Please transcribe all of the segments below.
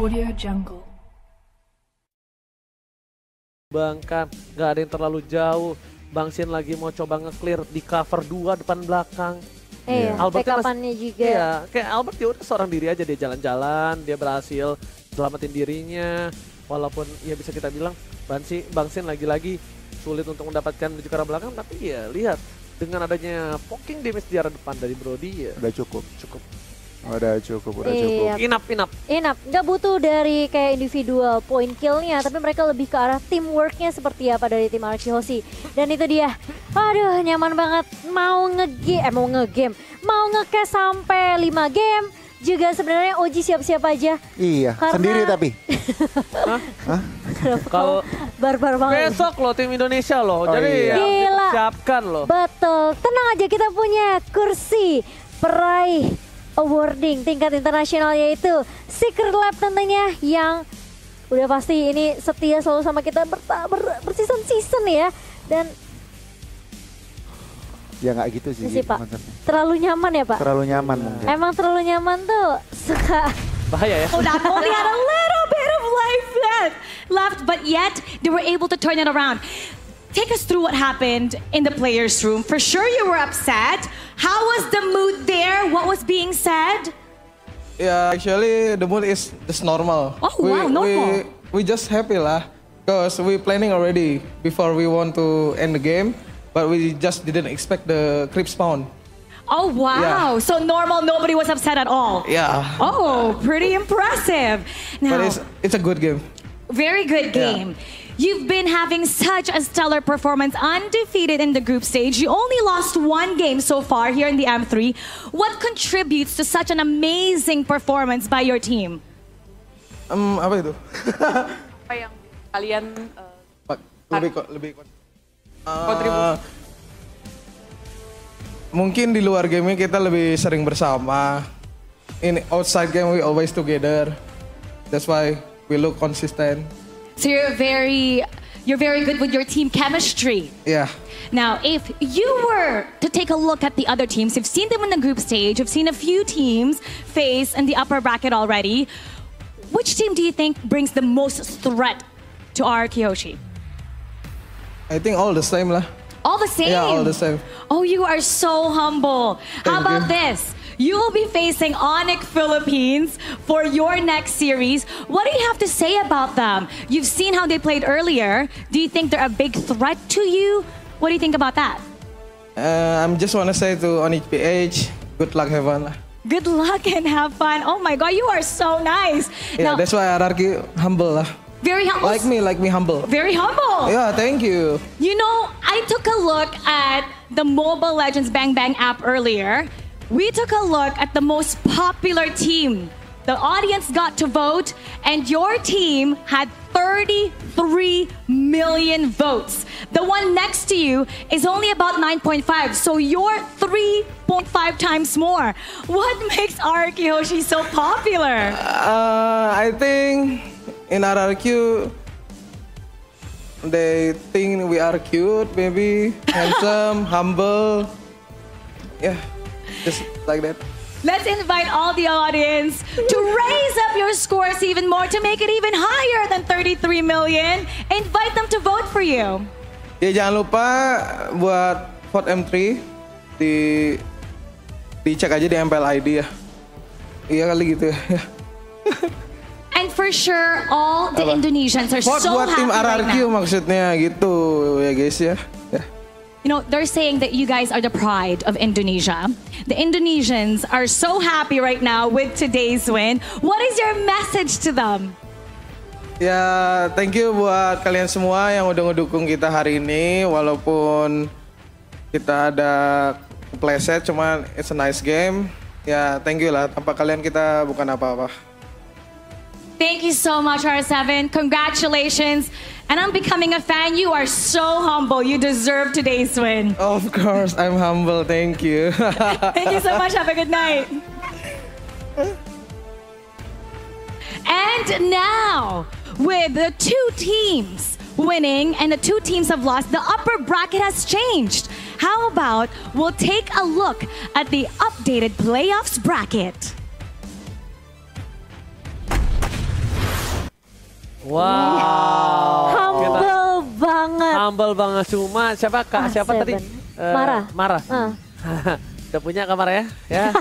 Audio Jungle. Bangkan, nggak ada yang terlalu jauh. Bang Sin lagi mau coba nge-clear di cover dua depan belakang. Iya, Albert kan backupannya juga. Iya, kayak Albert ya udah seorang diri aja dia jalan-jalan, dia berhasil selamatin dirinya. Walaupun ya bisa kita bilang Bang Sin, Bang Sin lagi-lagi sulit untuk mendapatkan menuju ke arah belakang, tapi ya lihat dengan adanya poking damage di arah depan dari Brody ya Udah cukup. cukup Udah cukup, udah Iya. cukup. inap inap. Inap, nggak butuh dari kayak individual point killnya, tapi mereka lebih ke arah teamworknya seperti apa dari tim Archie Hoshi. Dan itu dia, aduh nyaman banget mau ngegame, eh mau ngegame, mau ngecast sampai 5 game. Juga sebenarnya Oji siap-siap aja. Iya, Karena- sendiri tapi. Kalau Barbar banget. besok loh tim Indonesia loh, Oh jadi iya. ya Gila. siapkan loh. Betul, tenang aja kita punya kursi peraih awarding tingkat internasional yaitu Secret Lab tentunya yang udah pasti ini setia selalu sama kita berta, ber, berseason-season ya dan Ya nggak gitu sih, Sih, Pak. konsepnya. terlalu nyaman ya Pak. Terlalu nyaman mungkin. Emang terlalu nyaman tuh suka Bahaya ya. On, only had a little bit of life left, left, but yet they were able to turn it around. Take us through what happened in the players' room. For sure, you were upset. How was the mood there? What was being said? Yeah, actually the mood is just normal. Oh, wow, normal. We, we just happy lah, cause we planning already before we want to end the game, but we just didn't expect the creep spawn. Oh wow! Yeah. So normal, nobody was upset at all. Yeah. Oh, pretty impressive. Now, But it's it's a good game. very good Yeah. You've been having such a stellar performance, undefeated in the group stage. You only lost one game so far here in the M3. What contributes to such an amazing performance by your team? Um, apa itu? apa yang kalian uh, lebih lebih? Uh, mungkin di luar game kita lebih sering bersama. In outside game we always together. That's why we look consistent. So you're very, you're very good with your team chemistry. Yeah. Now, if you were to take a look at the other teams, you've seen them in the group stage, you've seen a few teams face in the upper bracket already. Which team do you think brings the most threat to our Kyoshi? I think all the same lah. All the same. Yeah, all the same. Oh, you are so humble. How about you. this? You will be facing Onyx Philippines for your next series. What do you have to say about them? You've seen how they played earlier. Do you think they're a big threat to you? What do you think about that? Uh, I'm just wanna say to Onyx PH, good luck, have fun. Good luck and have fun. Oh my God, you are so nice. Yeah, now, that's why RRQ humble lah. very humble. Like me, like me humble. Very humble. Yeah, thank you. You know, I took a look at the Mobile Legends Bang Bang app earlier. We took a look at the most popular team. The audience got to vote, and your team had 33 million votes. The one next to you is only about 9.5, so you're 3.5 times more. What makes Araki Hoshi so popular? Uh, I think in RRQ, they think we are cute, maybe handsome, humble. Yeah, just like that. Let's invite all the audience to raise up your scores even more to make it even higher than 33 million. Invite them to vote for you. Ya jangan lupa buat vote M3 di dicek aja di MPL ID ya. Iya kali gitu ya. And for sure, all the Apa? Indonesians are Vote so buat happy tim right RRQ now. maksudnya gitu ya guys ya. Know, they're saying that you guys are the pride of Indonesia. The Indonesians are so happy right now with today's win. What is your message to them? Ya, thank you buat kalian semua yang udah ngedukung kita hari ini walaupun kita ada kepleset cuman it's a nice game. Ya, thank you lah. Tanpa kalian kita bukan apa-apa. Thank you so much, R7. Congratulations. And I'm becoming a fan. You are so humble. You deserve today's win. Of course, I'm humble. Thank you. Thank you so much. Have a good night. And now, with the two teams winning and the two teams have lost, the upper bracket has changed. How about we'll take a look at the updated playoffs bracket? Wow. Kita Humble banget. humble banget cuma siapa Kak Ah, siapa tadi? Seven. Eh, Mara. Mara. Ah. Udah punya kamar ya? Ya.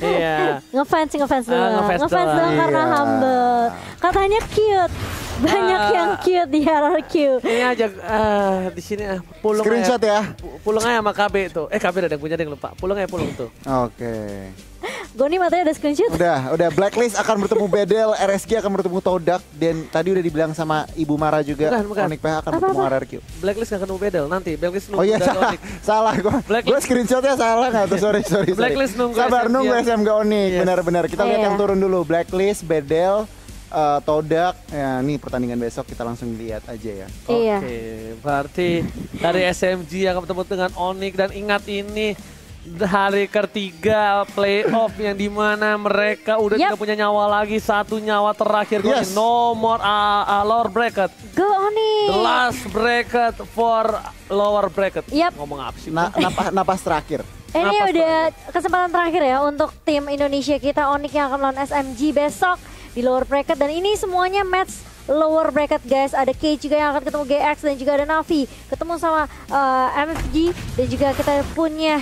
Iya. Ngefans ngefans Ah, doang. ngefans ngefans doang karena Iya. humble. Katanya cute. Banyak Ah. yang cute di RRQ. Ini aja eh, di sini ah, pulung Screenshot ya. Pu- Pulung aja sama KB tuh. Eh KB ada yang punya ada yang lupa. Pulung aja pulung tuh. Oke. Goni matanya ada screenshot. Udah, udah Blacklist akan bertemu Bedel, RSG akan bertemu Todak dan tadi udah dibilang sama Ibu Mara juga Bukan, bukan. Onyx PH akan Apa, bertemu apa? RRQ. Blacklist gak ketemu bedel nanti. Blacklist nunggu Oh iya salah, salah gua. Blacklist. Gua screenshotnya salah nggak tuh? Sorry, sorry, sorry. Blacklist nunggu Sabar SMG. nunggu SMG Onyx, Yes. benar-benar. Kita lihat Iya. yang turun dulu. Blacklist, Bedel, eh, Todak. Ya, nih pertandingan besok kita langsung lihat aja ya. Iya. Oke, berarti dari SMG yang ketemu dengan Onyx dan ingat ini hari ketiga playoff yang di mana mereka udah Yap. tidak punya nyawa lagi satu nyawa terakhir. Yes. no more uh, uh, lower bracket Go Oni. the last bracket for lower bracket Yap. ngomong apa sih Na napas, napas terakhir. Ini Napas udah kesempatan terakhir ya untuk tim Indonesia kita Onyx yang akan melawan SMG besok di lower bracket dan ini semuanya match lower bracket guys. Ada K juga yang akan ketemu GX dan juga ada Navi ketemu sama uh, MFG dan juga kita punya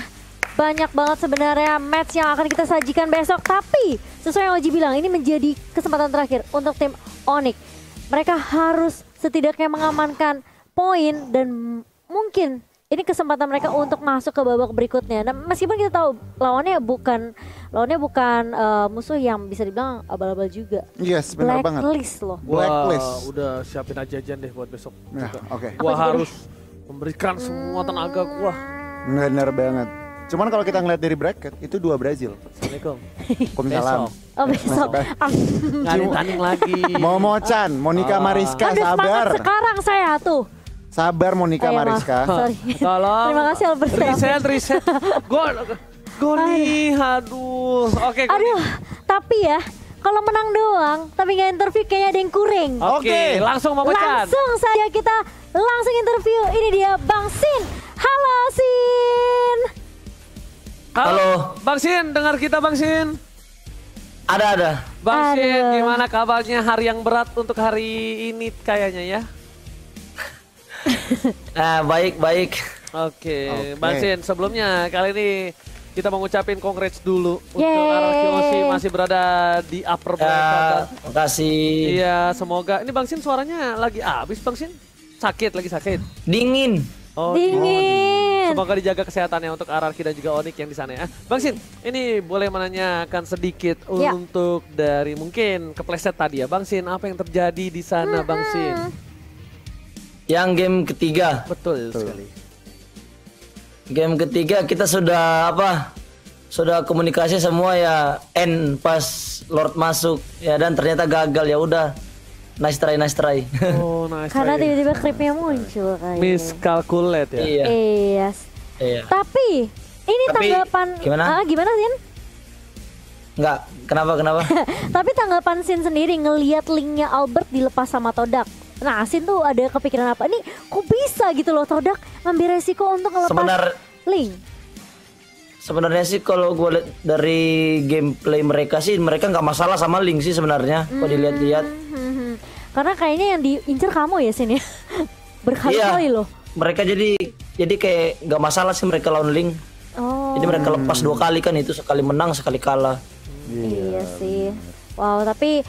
banyak banget sebenarnya match yang akan kita sajikan besok. Tapi sesuai yang Oji bilang ini menjadi kesempatan terakhir untuk tim Onyx. Mereka harus setidaknya mengamankan poin dan mungkin ini kesempatan mereka untuk masuk ke babak berikutnya. Nah, meskipun kita tahu lawannya bukan lawannya bukan eh, musuh yang bisa dibilang abal-abal juga. Yes, benar banget. Blacklist loh. Gua Blacklist. udah siapin aja jajan deh buat besok Nah, juga. oke. Gua Apa juga harus memberikan semua tenaga gua Benar banget. Cuman kalau kita ngeliat dari bracket itu dua Brazil. Assalamualaikum Waalaikumsalam. Oh besok. Ah, nggak ada yang tanding lagi Momo Chan, Monica Ah. Mariska, Aduh semangat sabar. sekarang saya tuh. Sabar Monica Oh, iya, Mariska. Sorry. Tolong. Terima kasih Albert. Reset, reset. Gue, gue nih, aduh. Oke, Goni. Aduh, tapi ya kalau menang doang tapi nggak interview kayaknya ada yang kurang. Oke, Oke. langsung mau pecat. Langsung saja kita langsung interview. Ini dia Bang Sin. Halo Sin. Halo. Bang Sin, dengar kita Bang Sin. Ada ada. Bang Sin, Aduh. gimana kabarnya hari yang berat untuk hari ini kayaknya ya? Nah, baik baik. Oke, Oke. Bang Sin, sebelumnya kali ini kita mau ngucapin congrats dulu untuk Yeay. Araki masih berada di upper bracket. Ya, makasih. Iya, semoga ini Bang Sin suaranya lagi habis Bang Sin. Sakit lagi sakit. Dingin. Oh, Dingin. Semoga dijaga kesehatannya untuk Ararki dan juga Onik yang di sana ya. Bang Sin, ini boleh menanyakan sedikit Ya. untuk dari mungkin kepleset tadi ya. Bang Sin, apa yang terjadi di sana Bang Sin? Yang game ketiga. Betul sekali. Game ketiga kita sudah apa? Sudah komunikasi semua ya N pas Lord masuk ya dan ternyata gagal ya udah. Nice try, nice try. Oh, nice. Karena tiba-tiba klipnya muncul kayaknya. miscalculate ya. iya. Yes. Iya. Tapi ini Tapi, tanggapan gimana? Ah, gimana Sin? Enggak, kenapa kenapa? Tapi tanggapan Sin sendiri ngelihat linknya Albert dilepas sama Todak. Nah, Sin tuh ada kepikiran apa? Ini kok bisa gitu loh Todak ngambil resiko untuk ngelepas Sebenar- link. Sebenarnya sih kalau gue lihat dari gameplay mereka sih mereka nggak masalah sama Link sih sebenarnya. Kalau dilihat-lihat. Hmm, Karena kayaknya yang diincer kamu ya Sin ya. Berkali-kali loh. Mereka jadi jadi kayak nggak masalah sih mereka lawan Link. Oh. Jadi mereka lepas dua kali kan itu sekali menang sekali kalah. Iya sih. Wow, tapi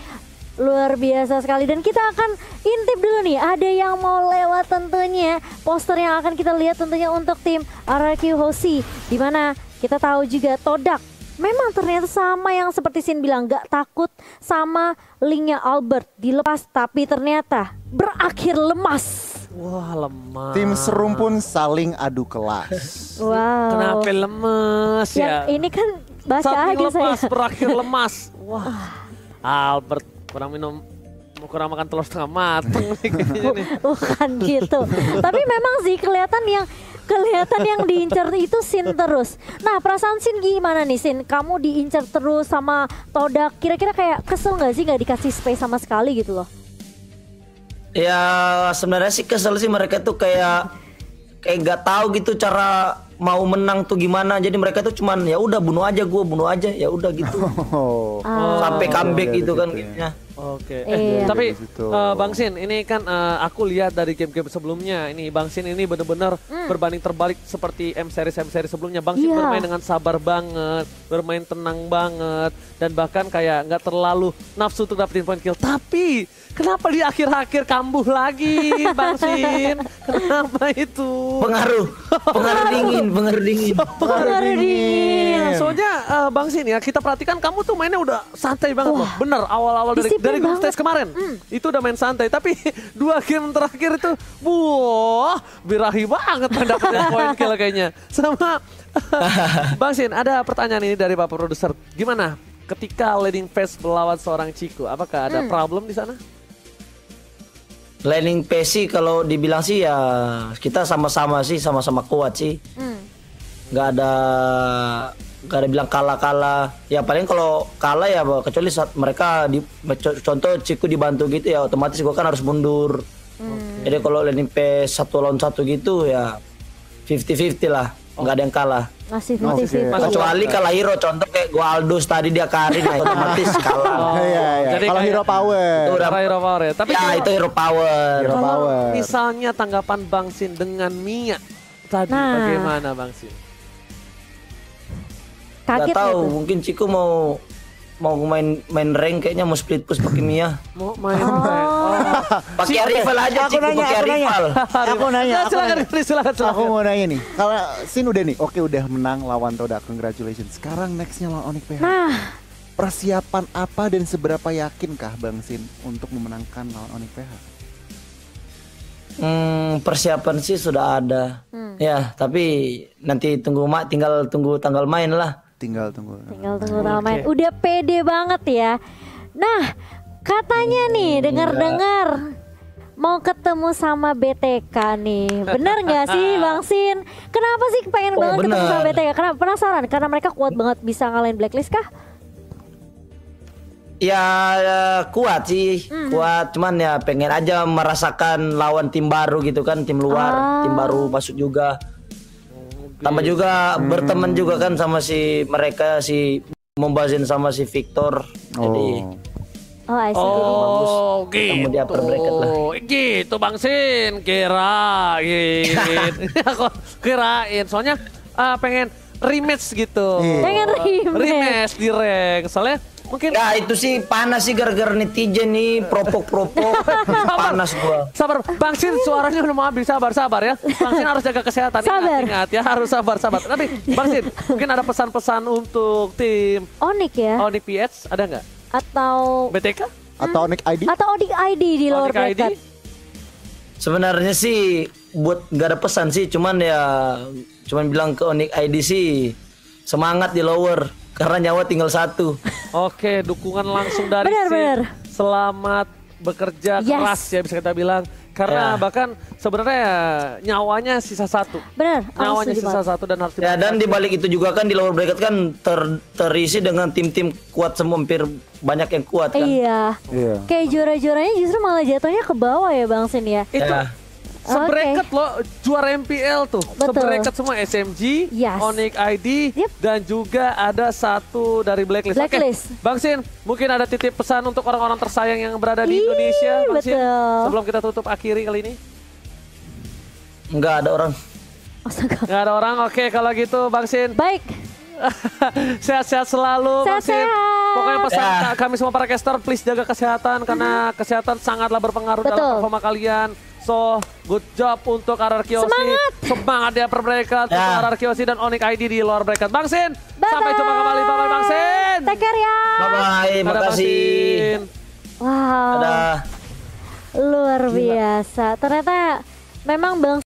luar biasa sekali dan kita akan intip dulu nih. Ada yang mau lewat tentunya poster yang akan kita lihat tentunya untuk tim RRQ Hoshi di mana kita tahu juga Todak memang ternyata sama yang seperti Sin bilang gak takut sama linknya Albert dilepas tapi ternyata berakhir lemas. Wah, lemah. Tim serumpun saling adu kelas. Wow. Kenapa lemes Yang ya? ini kan baca aja lepas saya. berakhir lemas. Wah. Albert kurang minum kurang makan telur setengah mateng nih kayaknya nih. Bukan gitu. Tapi memang sih kelihatan yang kelihatan yang diincar itu Sin terus. Nah, perasaan Sin gimana nih Sin? Kamu diincar terus sama Todak. Kira-kira kayak kesel nggak sih nggak dikasih space sama sekali gitu loh? Ya sebenarnya sih kesel sih mereka tuh kayak kayak nggak tahu gitu cara mau menang tuh gimana. Jadi mereka tuh cuman ya udah bunuh aja gue bunuh aja ya udah gitu. Oh. Sampai comeback iya, gitu kan gitu ya. Oke. Iya. Tapi eh, Bang Sin, ini kan eh, aku lihat dari game-game sebelumnya, ini Bang Sin ini benar-benar berbanding terbalik seperti M series M series sebelumnya. Bang Sin. Iya. bermain dengan sabar banget, bermain tenang banget, dan bahkan kayak nggak terlalu nafsu untuk dapetin point kill. Tapi kenapa di akhir-akhir kambuh lagi, Bang Sin? Kenapa itu? Pengaruh, pengaruh dingin, pengaruh dingin. Pengaruh dingin. Soalnya eh, Bang Sin ya, kita perhatikan kamu tuh mainnya udah santai banget loh. Bener, awal-awal dari, Disiplin dari group banget. stage kemarin. Itu udah main santai. Tapi dua game terakhir itu, wah birahi banget mendapatkan poin kill kayaknya. Sama Bang Sin, ada pertanyaan ini dari Bapak Produser. Gimana ketika leading phase melawan seorang Chico? Apakah ada problem di sana? Landing PC kalau dibilang sih ya kita sama-sama sih sama-sama kuat sih. Hmm. nggak ada nggak ada bilang kalah-kalah. Ya paling kalau kalah ya kecuali saat mereka di co- contoh Ciku dibantu gitu ya otomatis gua kan harus mundur. Jadi kalau landing PC satu lawan satu gitu ya 50-50 lah. Nggak ada yang kalah. Masih Oke. 50-50. Kecuali kalah hero contoh kayak gua Aldous tadi dia karin ya otomatis kalah. Oh, Iya, iya. jadi Kalau hero power. Itu udah- hero power ya. Tapi ya kalau- itu hero power. Hero Kalau power. misalnya tanggapan Bang Sin dengan Mia tadi Nah. bagaimana Bang Sin? Gak Kaget tahu, gitu. mungkin Ciku mau mau main main rank kayaknya mau split push pakai Mia. Mau main main. Oh. Pakai rival aja Aku nanya, pakai aku nanya. rival. Aku nanya, Nah, aku silakan, nanya. Silakan, silakan. Aku mau nanya nih, kalau Sin udah nih, oke udah menang lawan Toda, congratulations. Sekarang nextnya lawan Onyx PH. Nah, Persiapan apa dan seberapa yakinkah Bang Sin untuk memenangkan lawan Onyx PH? Hmm, persiapan sih sudah ada. Ya, tapi nanti tunggu mak tinggal tunggu tanggal main lah. Tinggal tunggu. tinggal tunggu tanggal main. Udah pede banget ya. Nah, katanya nih, dengar-dengar mau ketemu sama BTK nih. Bener nggak sih Bang Sin? Kenapa sih pengen Oh, banget ketemu bener. sama BTK? Karena penasaran karena mereka kuat banget bisa ngalahin Blacklist kah? Ya, ya, kuat sih, kuat. Cuman ya pengen aja merasakan lawan tim baru gitu kan, tim luar, Ah. tim baru masuk juga. Tambah juga berteman juga kan sama si mereka si Mombazin sama si Victor. Jadi Oh. Oh, I see. Oh, Ketemu gitu. di upper bracket lah. Gitu Bang Sin, kirain. Aku kirain. Soalnya ah, pengen rematch gitu. Iya. Pengen rematch. Rematch di rank. Soalnya mungkin ya itu sih panas sih gara-gara netizen nih propok-propok. panas gua. Sabar, Bang Sin suaranya udah mau habis, sabar, sabar ya. Bang Sin harus jaga kesehatan, Sabar. ingat, ingat ya, harus sabar, sabar. Tapi Bang Sin, mungkin ada pesan-pesan untuk tim Onyx ya? Onyx PH, ada nggak? Atau BTK? Atau Onyx ID? atau Onyx ID di ID? bracket? Sebenarnya sih buat nggak ada pesan sih, cuman ya cuman bilang ke Onyx ID sih semangat di lower karena nyawa tinggal satu. Oke, dukungan langsung dari Benar, Sin. benar. Selamat bekerja Yes. keras ya bisa kita bilang. Karena Ya. bahkan sebenarnya nyawanya sisa satu. Benar, Nyawanya sisa banget. satu dan harus Ya dan di balik itu juga kan di lower bracket kan ter- terisi dengan tim-tim kuat semua hampir banyak yang kuat kan. Iya. Iya. Kayak juara-juaranya justru malah jatuhnya ke bawah ya Bang Sin ya. itu Ya. Sebreket loh juara MPL tuh. Betul. Sebreket semua SMG, Yes. Onyx ID Yep. dan juga ada satu dari Blacklist. Oke, Blacklist. Bang Sin, mungkin ada titip pesan untuk orang-orang tersayang yang berada di Ih, Indonesia, Bang Sin. betul. Sebelum kita tutup akhiri kali ini. Enggak ada orang. Astaga. Nggak ada orang, oke kalau gitu Bang Sin. Baik. Sehat-sehat selalu Bang Sin. Pokoknya pesan Ya. ka- kami semua para caster, please jaga kesehatan karena kesehatan sangatlah berpengaruh dalam Betul. performa kalian. So, good job untuk RR Kiyoshi. Semangat. Semangat di upper bracket untuk Ya. RR Kiyoshi dan Onyx ID di lower bracket. Bang Sin, Bye-bye. sampai jumpa kembali. Bye-bye Bang Sin. Take care ya. Bye bye, Bang makasih. Sin. Wow. Dadah. Luar biasa. Ternyata memang Bang